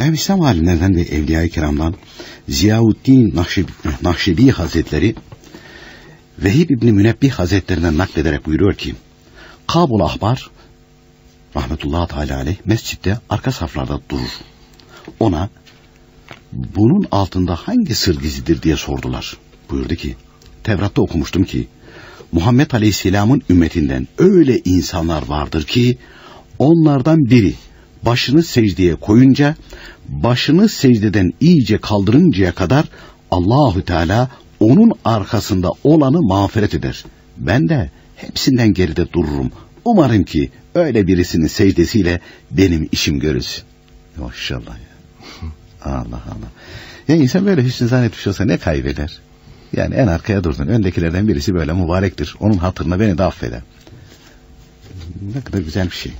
Yani İslam alimlerden ve Evliya-i Kiram'dan Ziyavuddin Nakşebi, Nakşebi Hazretleri Vehib İbni Münebbih Hazretlerinden naklederek buyuruyor ki Kabul Ahbar rahmetullahi teala aleyh mescitte arka saflarda durur. Ona bunun altında hangi sır gizlidir diye sordular. Buyurdu ki Tevrat'ta okumuştum ki Muhammed Aleyhisselam'ın ümmetinden öyle insanlar vardır ki onlardan biri başını secdeye koyunca başını secdeden iyice kaldırıncaya kadar Allahü Teala onun arkasında olanı mağfiret eder. Ben de hepsinden geride dururum. Umarım ki öyle birisinin secdesiyle benim işim görürsün. Maşallah ya. Allah Allah. Ya insan böyle hüsnü zannetmiş olsa ne kaybeder? Yani en arkaya durdun. Öndekilerden birisi böyle mübarektir. Onun hatırına beni de affeder. Ne kadar güzel bir şey.